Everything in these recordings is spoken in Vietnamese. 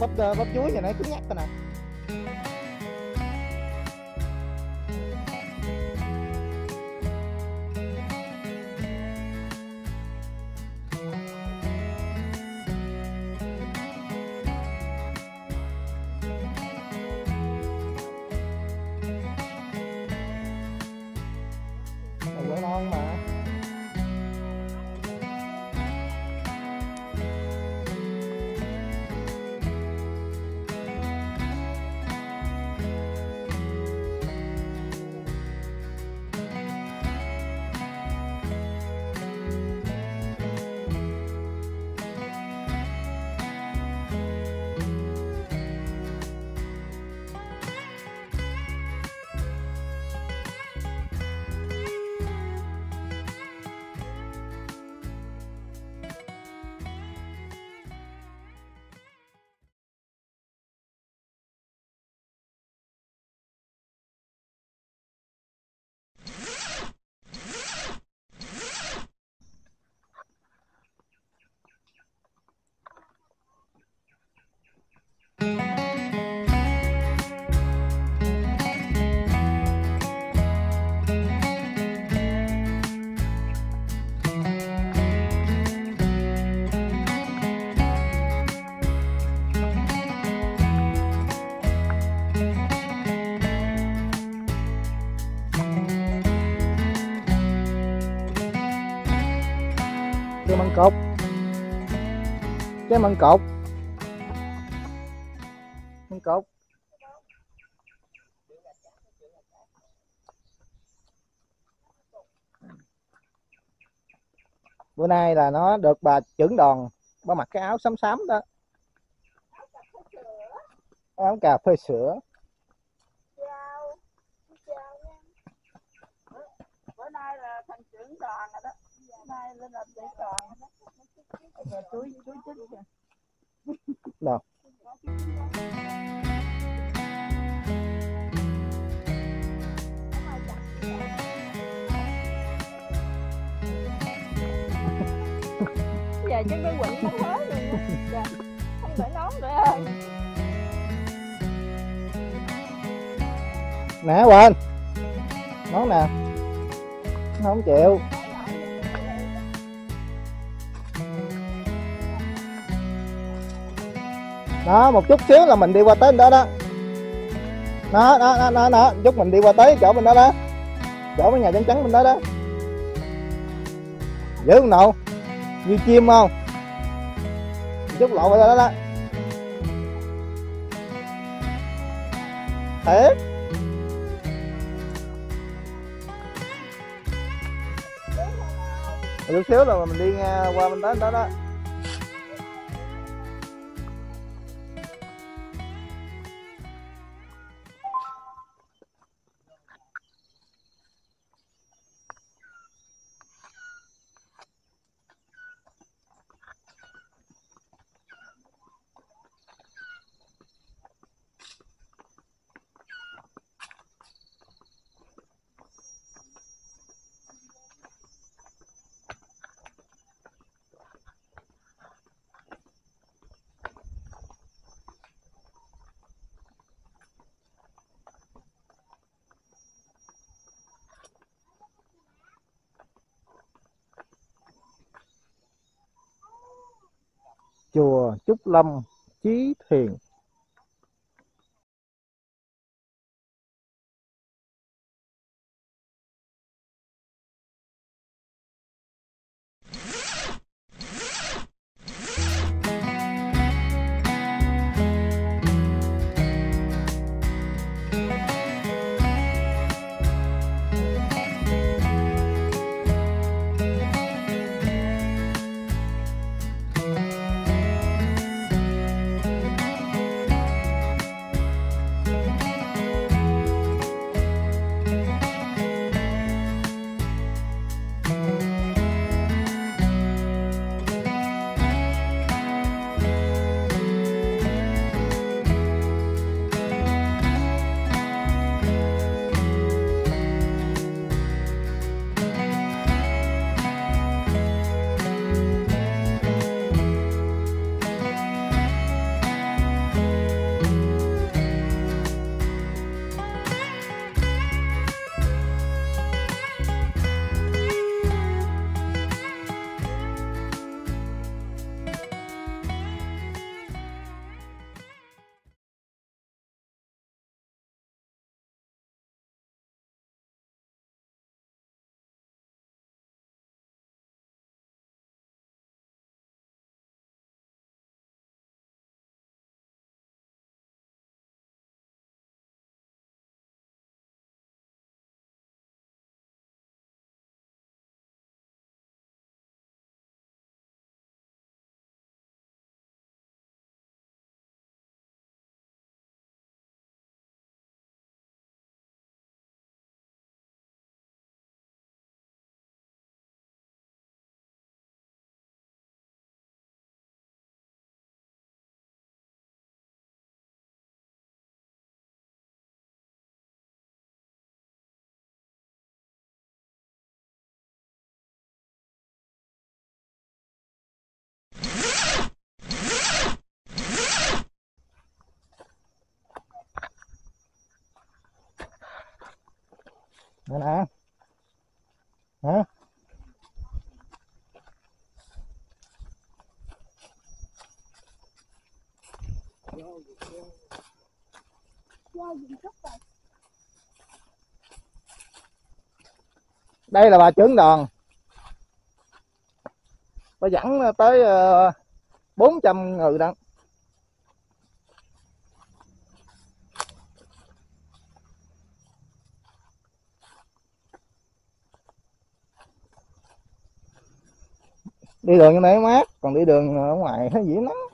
bắp bắp ờ, chuối giờ này cứng nhắc rồi nè. Cái măng cột. Măng cột. Bữa nay là nó được bà trưởng đoàn bà mặc cái áo xám xám đó. Áo cà phê sữa. Bữa nay là thằng trưởng đoàn rồi đó. Bữa nay lên làm trưởng đoàn rồi đó túi túi chích kìa Đâu? giờ chắc nó quỵnh nó hết rồi. Dạ. không phải nón nữa ơi nè, quên nón nè nó không chịu đó một chút xíu là mình đi qua tới đó đó. Đó đó đó đó, đó. chút mình đi qua tới chỗ bên đó đó. Chỗ mấy nhà trắng trắng bên đó đó. Giữ không nậu. Như chim không? Chút lộ qua đó đó. Thế chút xíu là mình đi qua bên đó đó đó. Chùa Trúc Lâm Chí Thiền. Nè nè hả? Đây là bà trưởng đoàn. Bà dẫn tới ờ, bốn 400 người đó. Đi đường như này mát còn đi đường ở ngoài nó dĩ nắng.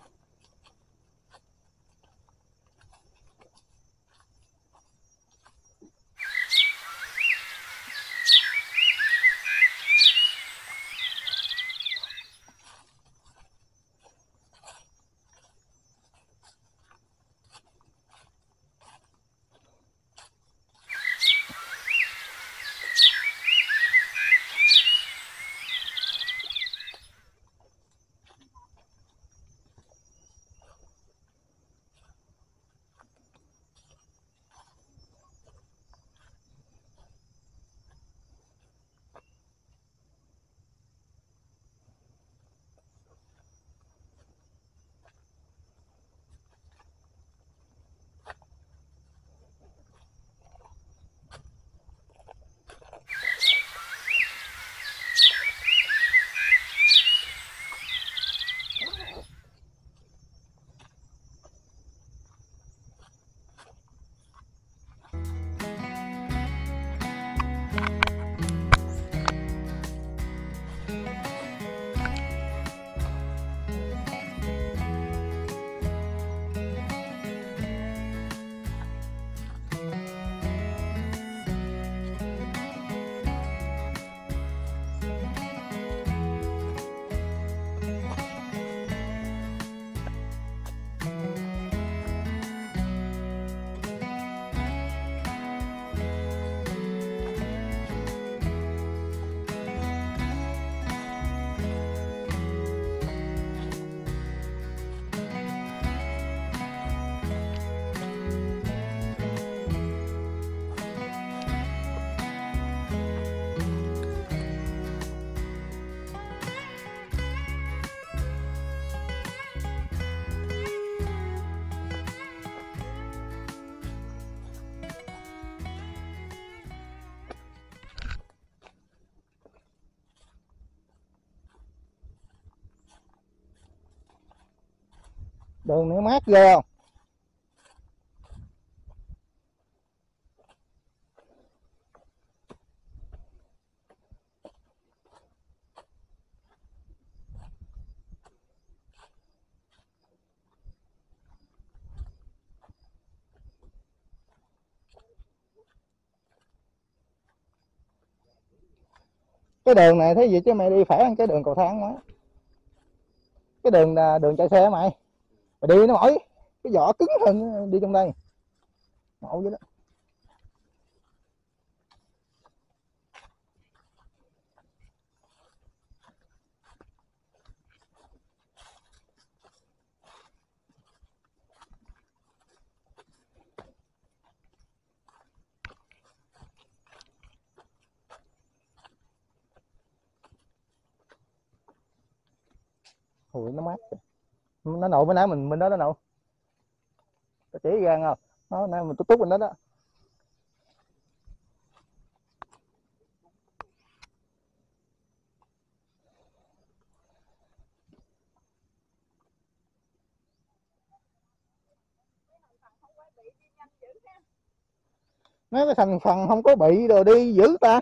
Đường nó mát ghê không? Cái đường này thấy gì chứ? Mày đi phải ăn cái đường cầu thang quá. Cái đường à, đường chạy xe mày mà đi nó mỏi cái vỏ cứng hơn đi trong đây ngộ vậy đó Ủa nó mát rồi nó nổ bữa nãy mình, bên đó nó nổ. Tôi chỉ gan không? Nó nãy mình tút tút bên đó đó. Mấy cái thành phần không có bị rồi đi giữ ta.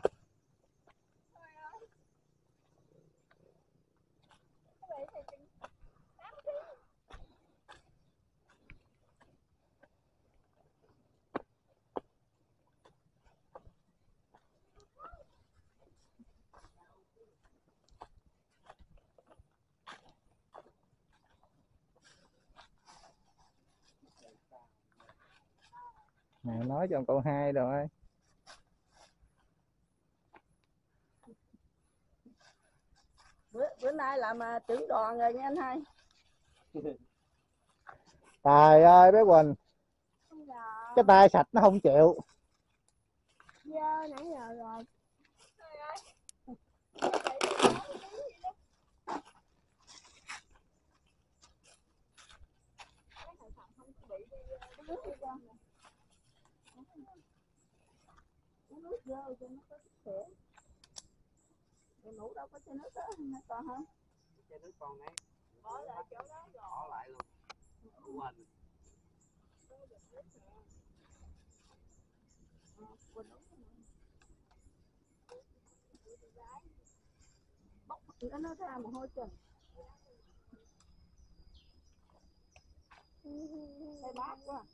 Mẹ nói cho câu hai rồi. Bữa bữa nay làm à, trưởng đoàn rồi nha anh hai. Trời ơi bé quỳnh. Dạ. Cái tay sạch nó không chịu. Video nãy giờ rồi. Nước vô cho nó có sức khỏe. Rồi ngủ đâu có cho nước đó nó còn không cho đứa con ấy. Bỏ lại chỗ đó rồi. bỏ lại luôn. Quên quên đúng bóc nó nó ra mồ hôi chừng. Thấy bát quá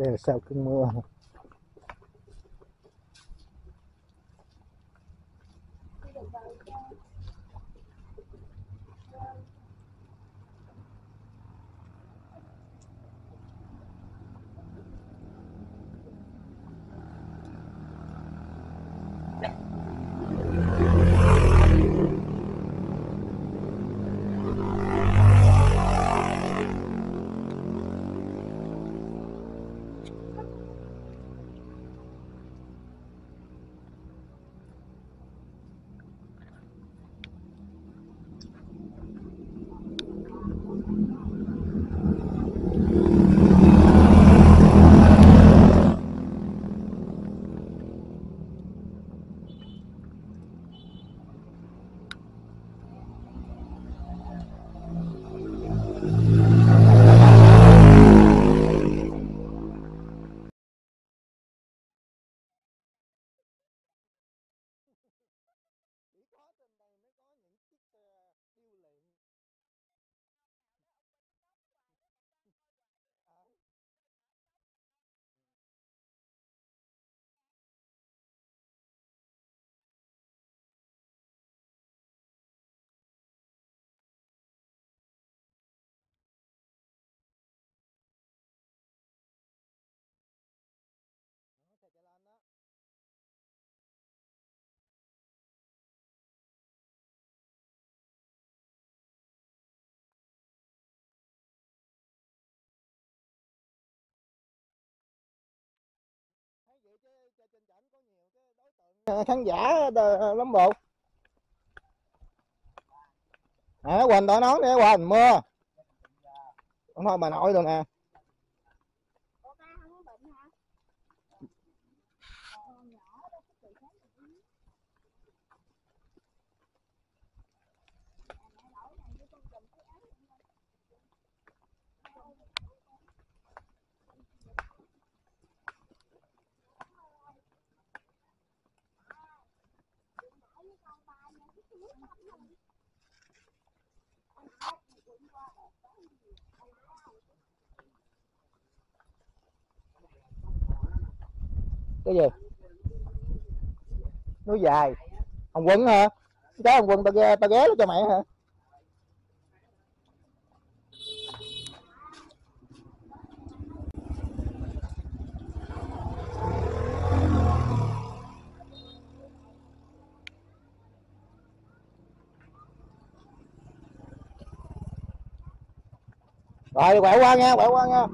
đây là sau cơn mưa. khán giả lắm bộ. À quỳnh đổi nón nè quỳnh mưa. Không thôi, bà nội rồi nè. Cái gì? Núi dài. Ông quân hả? Cái ông quân tao ghé tao ghé cho mày hả? Rồi quẹo qua nha quẹo qua nha.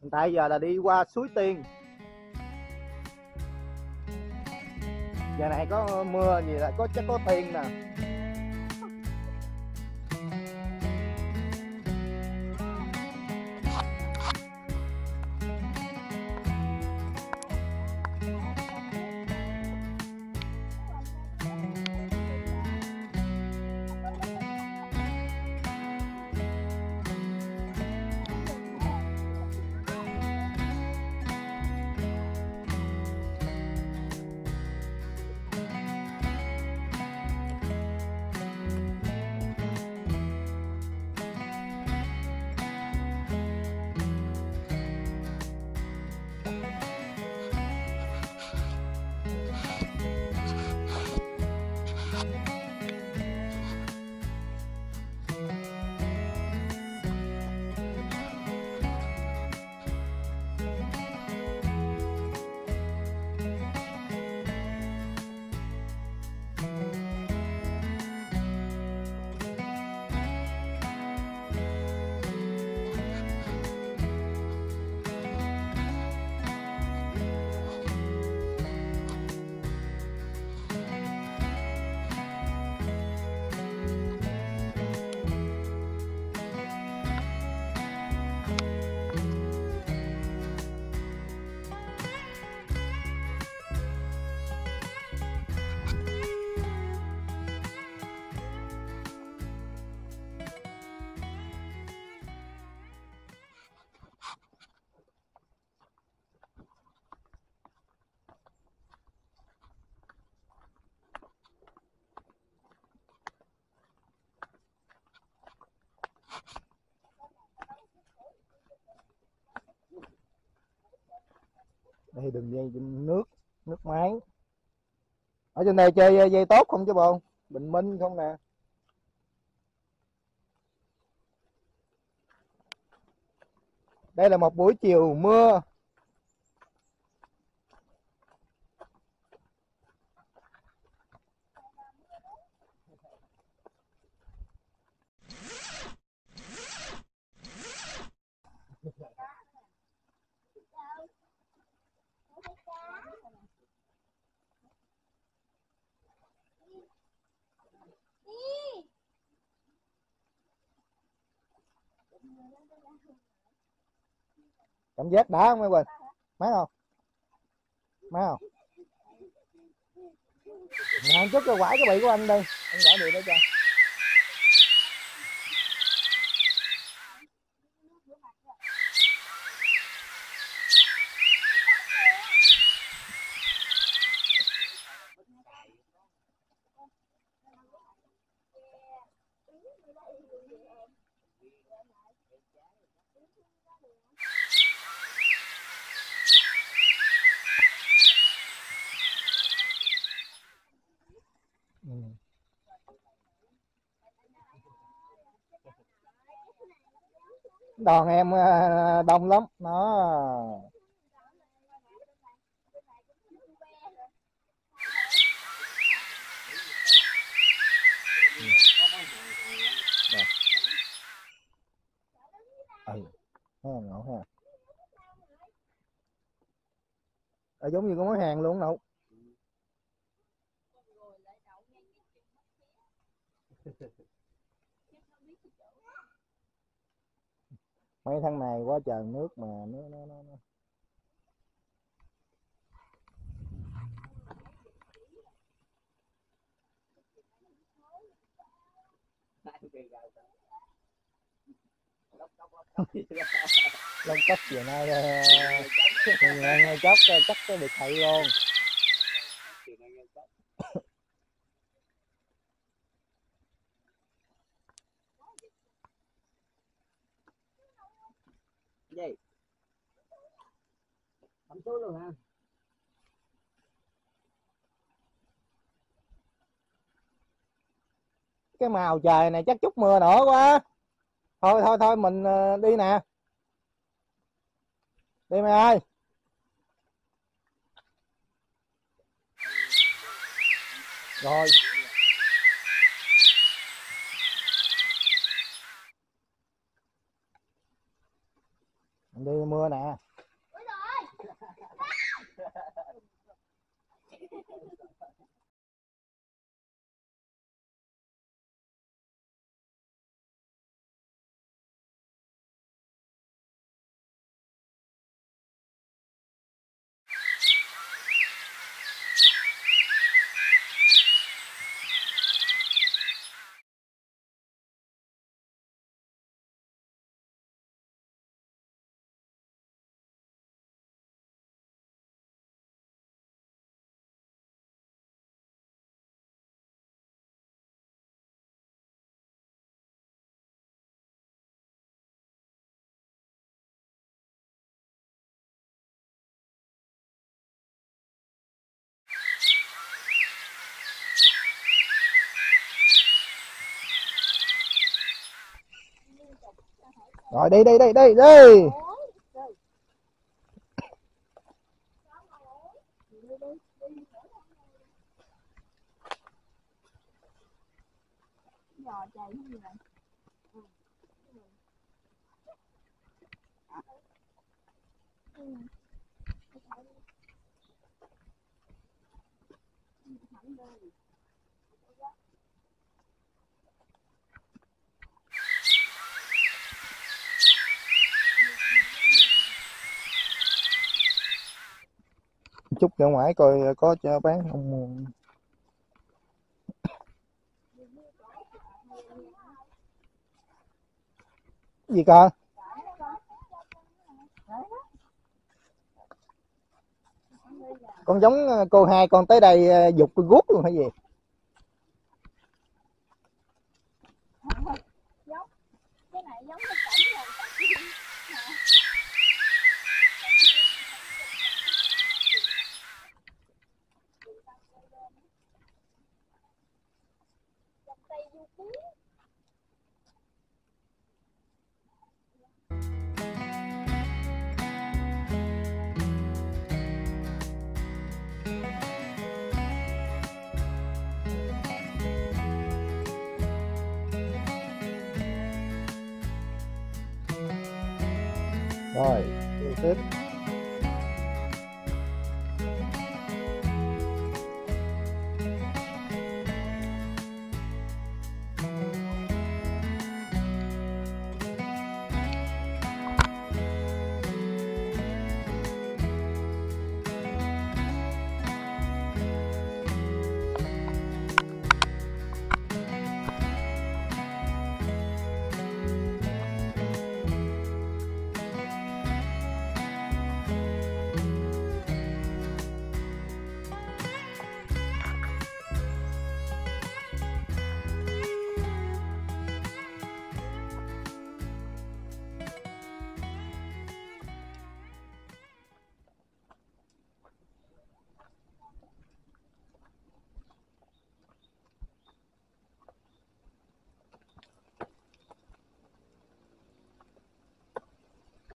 Hiện tại giờ là đi qua suối tiên. Giờ này có mưa gì là có chắc có tiền nè. Đây, đường dây nước nước máy. Ở trên này chơi, dây tốt không chứ, bồn? Bình minh không nè. Đây là một buổi chiều mưa. Cảm giác đã không mấy quỳnh? Mát không? Mát không? Nè anh chút cái quả cái bị của anh đi. Anh gõ điện đó cho. Đoàn em ờ, đông lắm. Nó ừ. ừ Ngộ ha. À, giống như con mối hàng luôn đâu. mấy tháng này quá trời nước mà nó nó nó, nó. lông cốc chiều nay ngay ờ, nghe chốc chắc cái bị thầy luôn đi bấm số luôn ha cái màu trời này chắc chút mưa nữa quá. Thôi thôi thôi, mình ờ, đi nè. Đi mày ơi. Rồi mình đi mưa nè. Rồi đây đây đây đây đây Thank you. Chút ra ngoài coi có cho bán không. Gì con con giống ờ, cô hai con tới đây ờ, dục con guốc luôn hay gì?